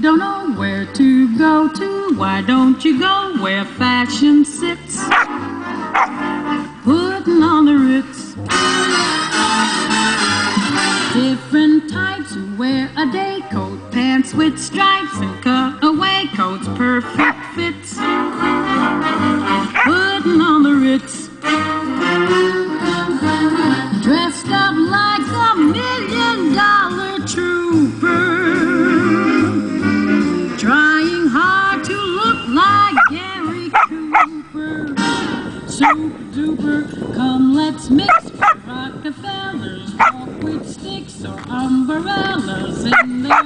don't know where to go to. Why don't you go where fashion sits? Putting on the ritz. Different types who wear a day coat, pants with stripes, and cutaway super duper. Come, let's mix. Rockefellers walk with sticks or umbrellas in the